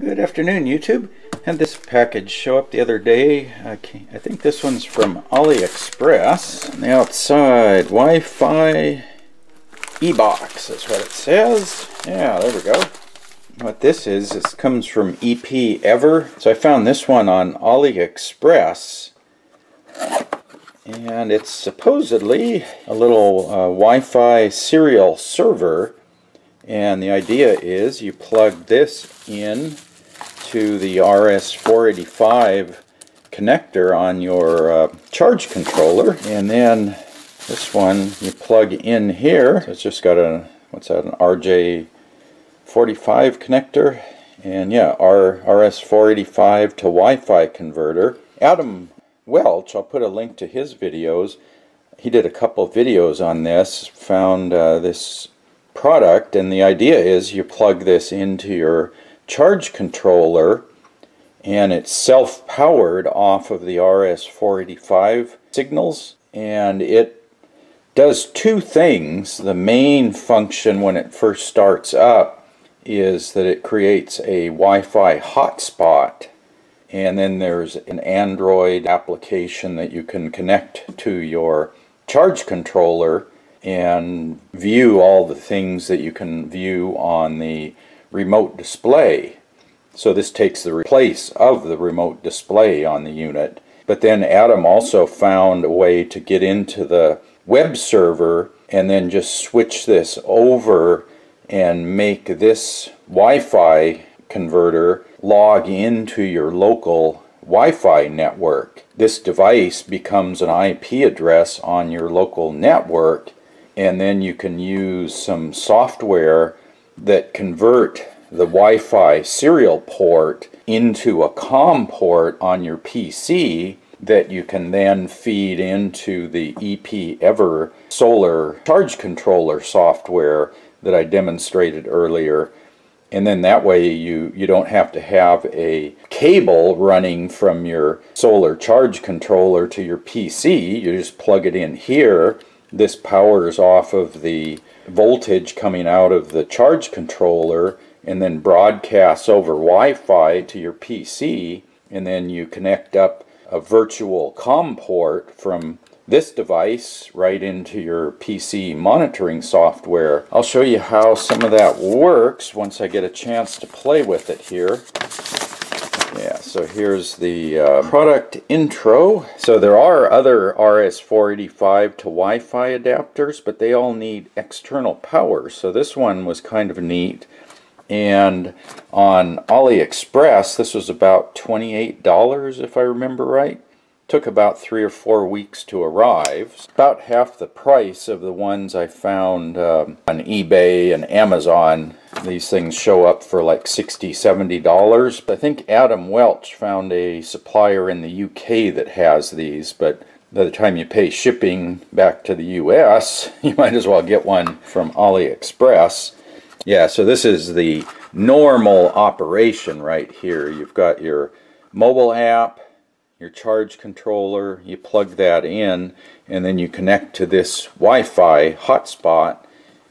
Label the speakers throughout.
Speaker 1: Good afternoon, YouTube. Had this package show up the other day. Okay, I think this one's from AliExpress. On the outside, Wi-Fi eBox is what it says. Yeah, there we go. What this is, this comes from EPEver. So I found this one on AliExpress. And it's supposedly a little uh, Wi-Fi serial server. And the idea is you plug this in to the RS485 connector on your uh, charge controller. And then this one you plug in here. So it's just got a what's that an RJ45 connector. And yeah our RS485 to Wi-Fi converter. Adam Welch I'll put a link to his videos. He did a couple videos on this found uh, this product. And the idea is you plug this into your charge controller and it's self-powered off of the RS485 signals and it does two things. The main function when it first starts up is that it creates a Wi-Fi hotspot and then there's an Android application that you can connect to your charge controller and view all the things that you can view on the remote display. So this takes the place of the remote display on the unit. But then Adam also found a way to get into the web server and then just switch this over and make this Wi-Fi converter log into your local Wi-Fi network. This device becomes an IP address on your local network and then you can use some software that convert the Wi-Fi serial port into a COM port on your PC that you can then feed into the EPEver solar charge controller software that I demonstrated earlier. And then that way you you don't have to have a cable running from your solar charge controller to your PC you just plug it in here this powers off of the voltage coming out of the charge controller and then broadcasts over Wi-Fi to your PC and then you connect up a virtual COM port from this device right into your PC monitoring software. I'll show you how some of that works once I get a chance to play with it here. Yeah, so here's the uh, product intro. So there are other RS485 to Wi-Fi adapters, but they all need external power. So this one was kind of neat. And on AliExpress, this was about $28 if I remember right took about three or four weeks to arrive. About half the price of the ones I found um, on eBay and Amazon. These things show up for like $60, $70. I think Adam Welch found a supplier in the UK that has these, but by the time you pay shipping back to the US, you might as well get one from AliExpress. Yeah, so this is the normal operation right here. You've got your mobile app, your charge controller, you plug that in, and then you connect to this Wi-Fi hotspot.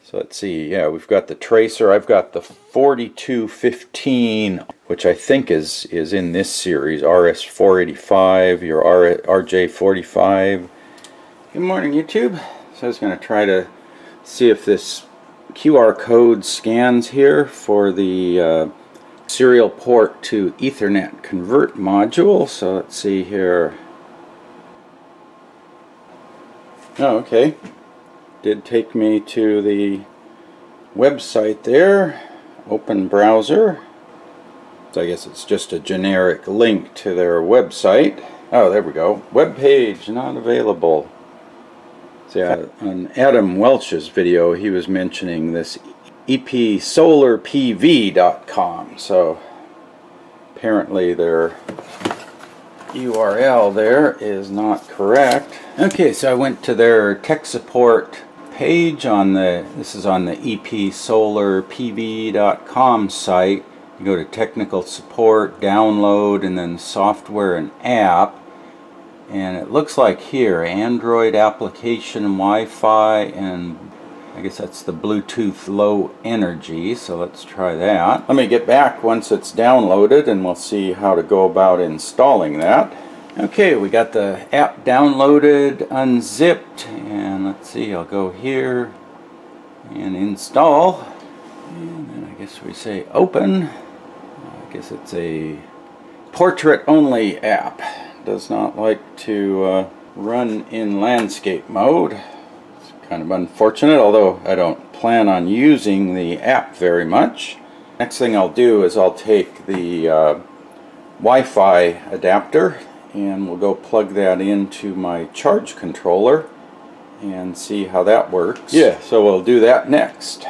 Speaker 1: So let's see, yeah, we've got the tracer. I've got the 4215, which I think is, is in this series, RS485, your RJ45. Good morning, YouTube. So I was going to try to see if this QR code scans here for the uh, serial port to Ethernet convert module. So let's see here. Oh, okay. Did take me to the website there. Open browser. So I guess it's just a generic link to their website. Oh, there we go. Web page not available. So yeah, on Adam Welch's video, he was mentioning this epsolarpv.com. So apparently their URL there is not correct. Okay, so I went to their tech support page on the, this is on the epsolarpv.com site. You go to technical support, download, and then software and app. And it looks like here, Android application, Wi-Fi, and I guess that's the Bluetooth low energy, so let's try that. Let me get back once it's downloaded and we'll see how to go about installing that. Okay, we got the app downloaded, unzipped, and let's see, I'll go here and install. And then I guess we say open. I guess it's a portrait only app. Does not like to uh, run in landscape mode kind of unfortunate, although I don't plan on using the app very much. Next thing I'll do is I'll take the uh, Wi-Fi adapter and we'll go plug that into my charge controller and see how that works. Yeah, so we'll do that next.